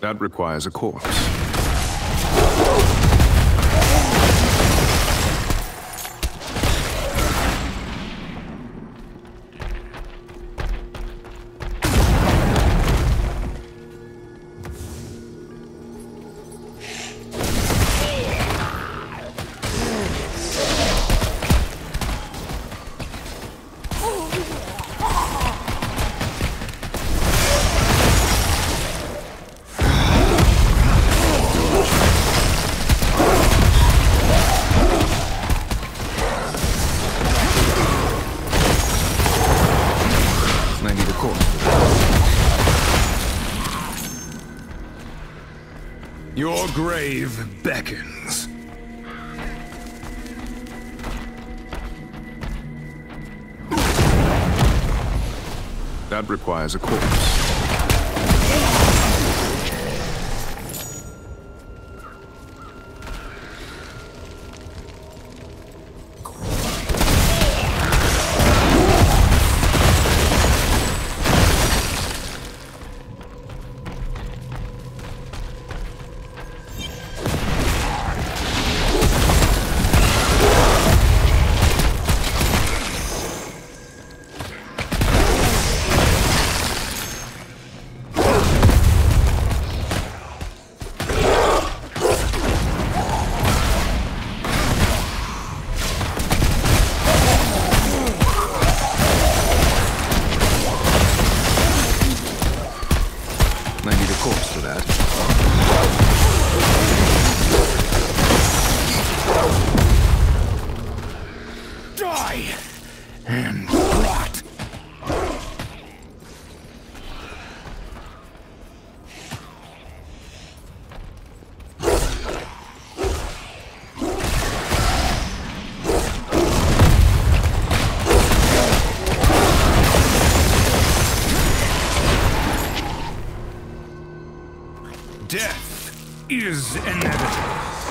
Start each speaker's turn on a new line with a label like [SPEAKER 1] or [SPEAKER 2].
[SPEAKER 1] That requires a corpse. Your grave beckons. That requires a corpse. Corpse for that.
[SPEAKER 2] Death is inevitable.